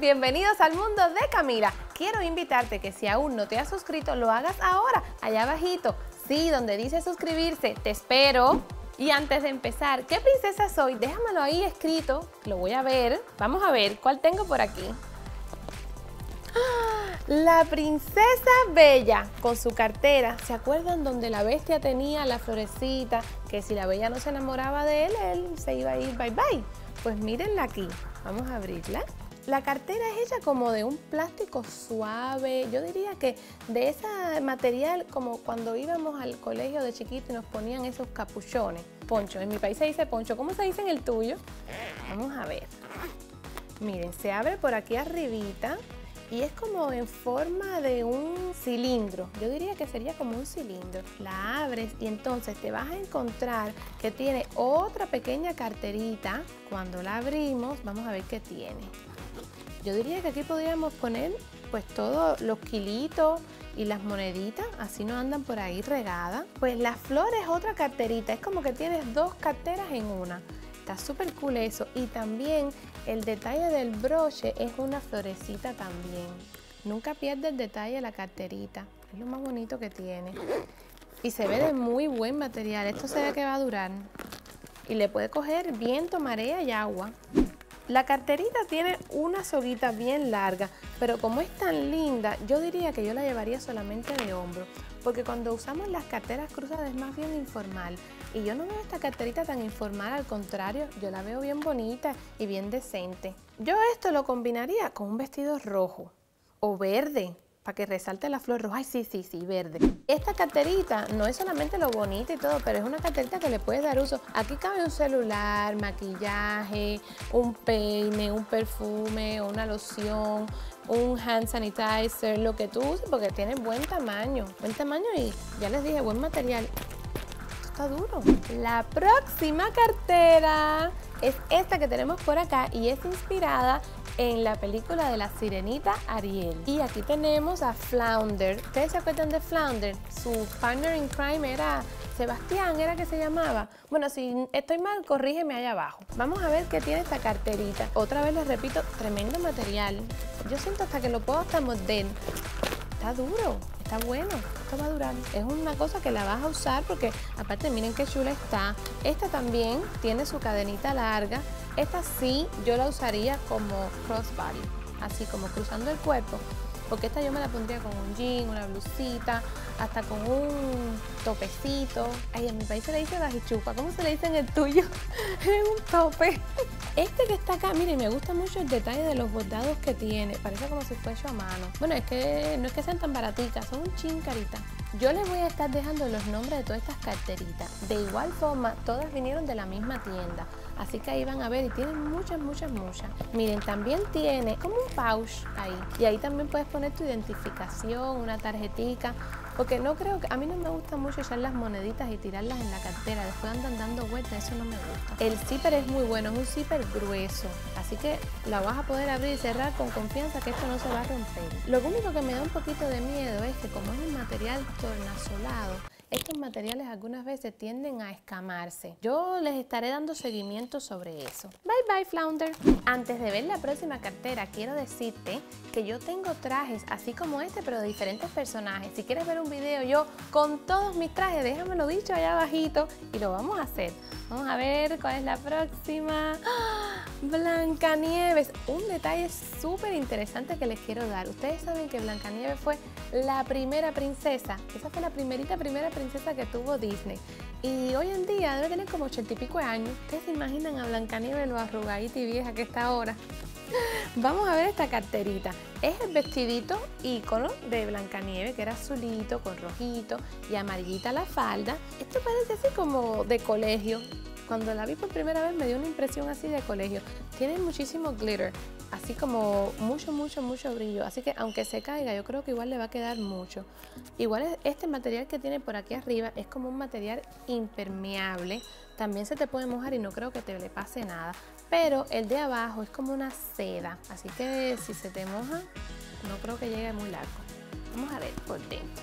bienvenidos al mundo de Camila. Quiero invitarte que si aún no te has suscrito, lo hagas ahora, allá abajito. Sí, donde dice suscribirse, te espero. Y antes de empezar, ¿qué princesa soy? Déjamelo ahí escrito, lo voy a ver. Vamos a ver, ¿cuál tengo por aquí? ¡Ah! La princesa bella con su cartera. ¿Se acuerdan donde la bestia tenía la florecita? Que si la bella no se enamoraba de él, él se iba a ir bye bye. Pues mírenla aquí. Vamos a abrirla. La cartera es hecha como de un plástico suave, yo diría que de ese material como cuando íbamos al colegio de chiquito y nos ponían esos capuchones. Poncho, en mi país se dice poncho, ¿cómo se dice en el tuyo? Vamos a ver. Miren, se abre por aquí arribita y es como en forma de un cilindro. Yo diría que sería como un cilindro. La abres y entonces te vas a encontrar que tiene otra pequeña carterita. Cuando la abrimos, vamos a ver qué tiene. Yo diría que aquí podríamos poner pues todos los kilitos y las moneditas, así no andan por ahí regadas. Pues la flor es otra carterita, es como que tienes dos carteras en una. Está súper cool eso. Y también el detalle del broche es una florecita también. Nunca pierde el detalle de la carterita. Es lo más bonito que tiene. Y se ve de muy buen material. Esto se ve que va a durar. Y le puede coger viento, marea y agua. La carterita tiene una soguita bien larga, pero como es tan linda, yo diría que yo la llevaría solamente de hombro, porque cuando usamos las carteras cruzadas es más bien informal. Y yo no veo esta carterita tan informal, al contrario, yo la veo bien bonita y bien decente. Yo esto lo combinaría con un vestido rojo o verde, para que resalte la flor roja. Ay, sí, sí, sí, verde. Esta carterita no es solamente lo bonito y todo, pero es una carterita que le puedes dar uso. Aquí cabe un celular, maquillaje, un peine, un perfume, una loción, un hand sanitizer, lo que tú uses, porque tiene buen tamaño. Buen tamaño y ya les dije, buen material. Esto está duro. La próxima cartera es esta que tenemos por acá y es inspirada en la película de la sirenita Ariel. Y aquí tenemos a Flounder. ¿Ustedes se acuerdan de Flounder? Su partner in crime era Sebastián, era que se llamaba. Bueno, si estoy mal, corrígeme allá abajo. Vamos a ver qué tiene esta carterita. Otra vez les repito, tremendo material. Yo siento hasta que lo puedo hasta morder. Está duro, está bueno, esto va a durar. Es una cosa que la vas a usar porque aparte miren qué chula está. Esta también tiene su cadenita larga esta sí yo la usaría como crossbody, así como cruzando el cuerpo, porque esta yo me la pondría con un jean, una blusita, hasta con un topecito. Ay, en mi país se le dice bajichupa, ¿cómo se le dice en el tuyo? Es un tope. Este que está acá, miren, me gusta mucho el detalle de los bordados que tiene, parece como si fuese a mano. Bueno, es que no es que sean tan baraticas, son un chin carita. Yo les voy a estar dejando los nombres de todas estas carteritas. De igual forma, todas vinieron de la misma tienda. Así que ahí van a ver y tienen muchas, muchas, muchas. Miren, también tiene como un pouch ahí. Y ahí también puedes poner tu identificación, una tarjetita. Porque no creo que, a mí no me gusta mucho echar las moneditas y tirarlas en la cartera, después andan dando vueltas, eso no me gusta. El zipper es muy bueno, es un zipper grueso, así que la vas a poder abrir y cerrar con confianza que esto no se va a romper. Lo único que me da un poquito de miedo es que como es un material tornasolado, estos materiales algunas veces tienden a escamarse. Yo les estaré dando seguimiento sobre eso. Bye bye Flounder. Antes de ver la próxima cartera, quiero decirte que yo tengo trajes así como este, pero de diferentes personajes. Si quieres ver un video yo con todos mis trajes, déjamelo dicho allá abajito y lo vamos a hacer. Vamos a ver cuál es la próxima. ¡Ah! Blancanieves, un detalle súper interesante que les quiero dar. Ustedes saben que Blancanieves fue la primera princesa. Esa fue la primerita, primera princesa que tuvo Disney. Y hoy en día debe tener como ochenta y pico de años. ¿Ustedes se imaginan a Blancanieves lo arrugadita y vieja que está ahora? Vamos a ver esta carterita. Es el vestidito icono de Blancanieves, que era azulito con rojito y amarillita la falda. Esto parece así como de colegio. Cuando la vi por primera vez me dio una impresión así de colegio. Tiene muchísimo glitter, así como mucho, mucho, mucho brillo. Así que aunque se caiga, yo creo que igual le va a quedar mucho. Igual este material que tiene por aquí arriba es como un material impermeable. También se te puede mojar y no creo que te le pase nada. Pero el de abajo es como una seda. Así que si se te moja, no creo que llegue muy largo. Vamos a ver por dentro.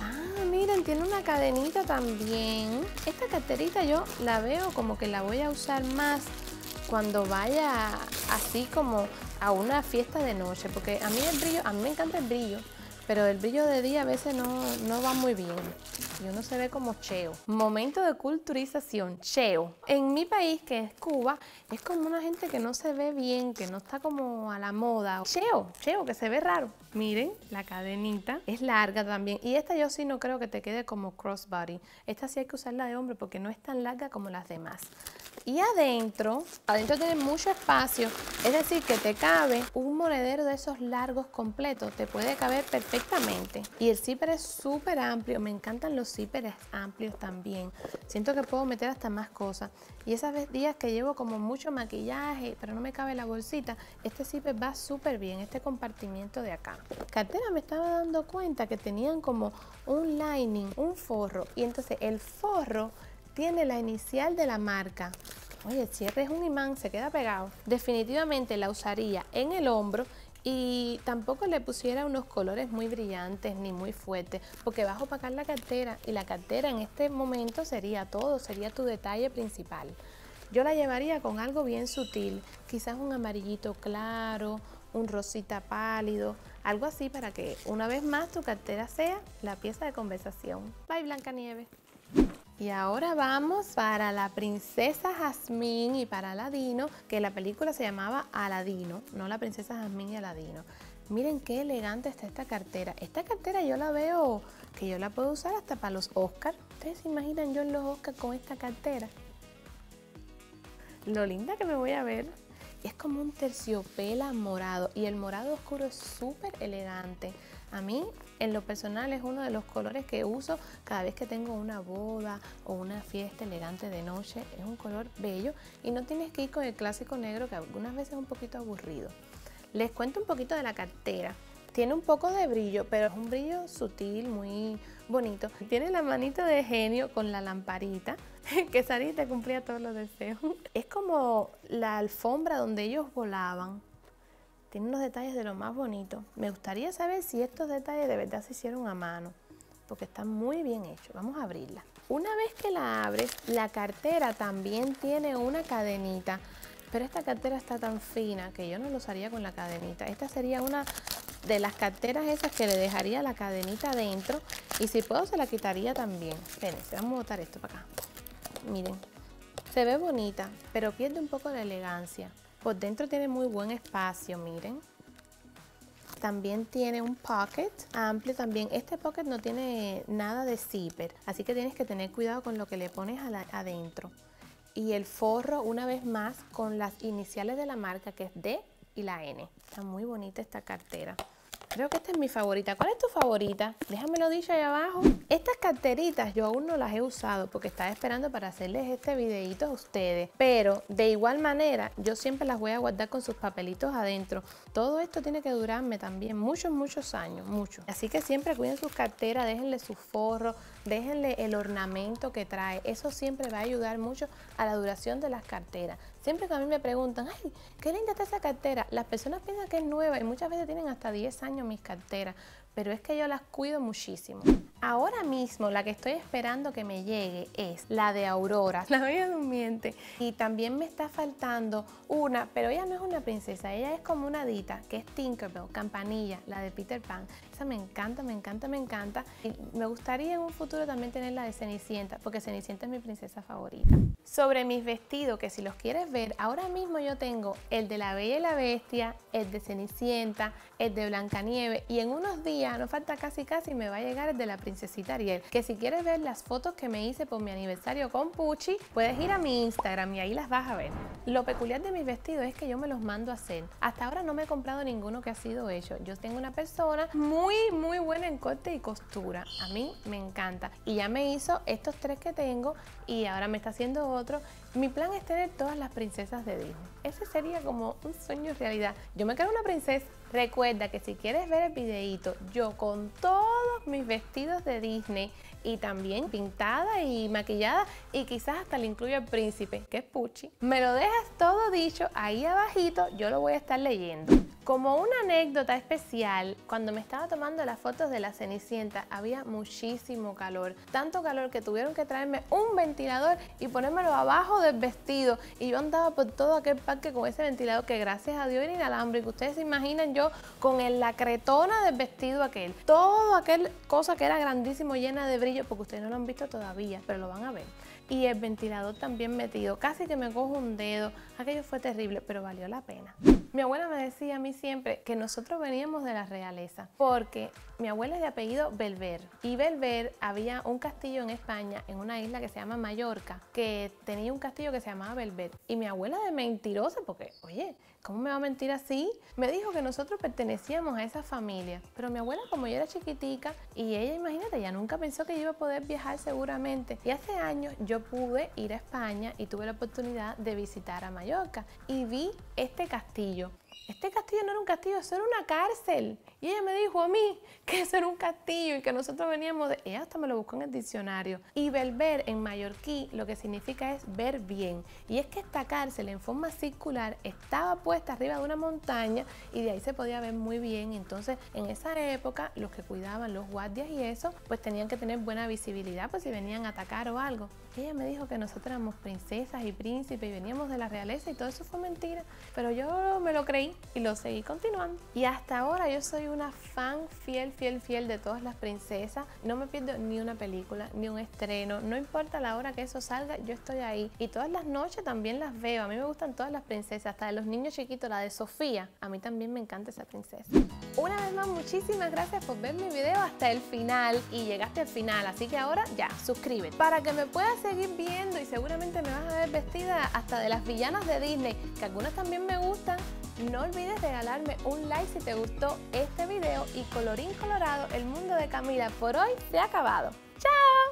Ah, miren, tiene una cadenita también. Esta carterita yo la veo como que la voy a usar más cuando vaya así como a una fiesta de noche, porque a mí el brillo, a mí me encanta el brillo, pero el brillo de día a veces no, va muy bien y uno se ve como cheo. Momento de culturización, cheo. En mi país, que es Cuba, es como una gente que no se ve bien, que no está como a la moda. Cheo, cheo, que se ve raro. Miren, la cadenita es larga también. Y esta yo sí no creo que te quede como crossbody. Esta sí hay que usarla de hombre porque no es tan larga como las demás. Y adentro, adentro tiene mucho espacio, es decir, que te cabe un monedero de esos largos completos, te puede caber perfectamente. Y el zipper es súper amplio, me encantan los zippers amplios también. Siento que puedo meter hasta más cosas. Y esas días que llevo como mucho maquillaje, pero no me cabe la bolsita, este zipper va súper bien, este compartimiento de acá. Cartera me estaba dando cuenta que tenían como un lining, un forro, y entonces el forro tiene la inicial de la marca. Oye, el cierre es un imán, se queda pegado. Definitivamente la usaría en el hombro y tampoco le pusiera unos colores muy brillantes ni muy fuertes porque vas a opacar la cartera y la cartera en este momento sería todo, sería tu detalle principal. Yo la llevaría con algo bien sutil, quizás un amarillito claro, un rosita pálido, algo así para que una vez más tu cartera sea la pieza de conversación. Bye Blanca Nieve. Y ahora vamos para la princesa Jasmine y para Aladino, que la película se llamaba Aladino, no la princesa Jasmine y Aladino. Miren qué elegante está esta cartera. Esta cartera yo la veo que yo la puedo usar hasta para los Oscars. ¿Ustedes se imaginan yo en los Oscars con esta cartera? Lo linda que me voy a ver. Es como un terciopela morado y el morado oscuro es súper elegante. A mí, en lo personal, es uno de los colores que uso cada vez que tengo una boda o una fiesta elegante de noche. Es un color bello y no tienes que ir con el clásico negro que algunas veces es un poquito aburrido. Les cuento un poquito de la cartera. Tiene un poco de brillo, pero es un brillo sutil, muy bonito. Tiene la manita de genio con la lamparita, que Sarita cumplía todos los deseos. Es como la alfombra donde ellos volaban, tiene unos detalles de lo más bonito. Me gustaría saber si estos detalles de verdad se hicieron a mano, porque están muy bien hechos. Vamos a abrirla. Una vez que la abres, la cartera también tiene una cadenita, pero esta cartera está tan fina que yo no lo usaría con la cadenita. Esta sería una de las carteras esas que le dejaría la cadenita adentro y si puedo se la quitaría también. Espérense, vamos a botar esto para acá. Miren, se ve bonita, pero pierde un poco de elegancia. Por dentro tiene muy buen espacio, miren. También tiene un pocket amplio también. Este pocket no tiene nada de zipper, así que tienes que tener cuidado con lo que le pones adentro. Y el forro, una vez más, con las iniciales de la marca, que es D y la N. Está muy bonita esta cartera. Creo que esta es mi favorita. ¿Cuál es tu favorita? Déjamelo dicho ahí abajo. Estas carteritas yo aún no las he usado porque estaba esperando para hacerles este videito a ustedes. Pero de igual manera yo siempre las voy a guardar con sus papelitos adentro. Todo esto tiene que durarme también muchos, muchos años, muchos. Así que siempre cuiden sus carteras, déjenle su forro, déjenle el ornamento que trae. Eso siempre va a ayudar mucho a la duración de las carteras. Siempre que a mí me preguntan, ay, qué linda está esa cartera, las personas piensan que es nueva y muchas veces tienen hasta 10 años mis carteras, pero es que yo las cuido muchísimo. Ahora mismo la que estoy esperando que me llegue es la de Aurora, la Bella Durmiente. Y también me está faltando una, pero ella no es una princesa, ella es como una dita, que es Tinkerbell, Campanilla, la de Peter Pan. Esa me encanta, me encanta, me encanta. Y me gustaría en un futuro también tener la de Cenicienta, porque Cenicienta es mi princesa favorita. Sobre mis vestidos, que si los quieres ver, ahora mismo yo tengo el de la Bella y la Bestia, el de Cenicienta, el de Blancanieves y en unos días, no falta casi casi, me va a llegar el de la princesita Ariel. Que si quieres ver las fotos que me hice por mi aniversario con Pucci, puedes ir a mi Instagram y ahí las vas a ver. Lo peculiar de mis vestidos es que yo me los mando a hacer. Hasta ahora no me he comprado ninguno que ha sido hecho. Yo tengo una persona muy, muy buena en corte y costura. A mí me encanta. Y ya me hizo estos tres que tengo y ahora me está haciendo otro. Mi plan es tener todas las princesas de Disney. Ese sería como un sueño realidad. Yo me quiero una princesa. Recuerda que si quieres ver el videito, yo con todos mis vestidos de Disney y también pintada y maquillada y quizás hasta le incluyo al príncipe, que es Pucci. Me lo dejas todo dicho ahí abajito, yo lo voy a estar leyendo. Como una anécdota especial, cuando me estaba tomando las fotos de la Cenicienta había muchísimo calor, tanto calor que tuvieron que traerme un ventilador y ponérmelo abajo del vestido y yo andaba por todo aquel parque con ese ventilador que gracias a Dios era inalámbrico. Ustedes se imaginan yo con el, la cretona del vestido aquel, todo aquel cosa que era grandísimo llena de brillo porque ustedes no lo han visto todavía, pero lo van a ver. Y el ventilador también metido, casi que me cojo un dedo, aquello fue terrible, pero valió la pena. Mi abuela me decía a mí siempre que nosotros veníamos de la realeza, porque mi abuela es de apellido Belver. Y Belver había un castillo en España, en una isla que se llama Mallorca, que tenía un castillo que se llamaba Belver. Y mi abuela de mentirosa, porque, oye, ¿cómo me va a mentir así? Me dijo que nosotros pertenecíamos a esa familia. Pero mi abuela, como yo era chiquitica, y ella, imagínate, ya nunca pensó que yo iba a poder viajar seguramente. Y hace años yo pude ir a España y tuve la oportunidad de visitar a Mallorca. Y vi este castillo ello este castillo no era un castillo, eso era una cárcel. Y ella me dijo a mí que eso era un castillo y que nosotros veníamos de... Ella hasta me lo buscó en el diccionario. Y ver en mallorquí lo que significa es ver bien. Y es que esta cárcel en forma circular estaba puesta arriba de una montaña y de ahí se podía ver muy bien. Entonces en esa época los que cuidaban, los guardias y eso, pues tenían que tener buena visibilidad pues si venían a atacar o algo. ella me dijo que nosotros éramos princesas y príncipes y veníamos de la realeza y todo eso fue mentira. Pero yo me lo creí y lo seguí continuando. Y hasta ahora yo soy una fan fiel, fiel, fiel de todas las princesas. No me pierdo ni una película, ni un estreno. No importa la hora que eso salga, yo estoy ahí. Y todas las noches también las veo. A mí me gustan todas las princesas, hasta de los niños chiquitos, la de Sofía. A mí también me encanta esa princesa. Una vez más, muchísimas gracias por ver mi video hasta el final y llegaste al final. Así que ahora ya, suscríbete para que me puedas seguir viendo y seguramente me vas a ver vestida hasta de las villanas de Disney, que algunas también me gustan no olvides regalarme un like si te gustó este video y colorín colorado, el mundo de Camila por hoy se ha acabado. ¡Chao!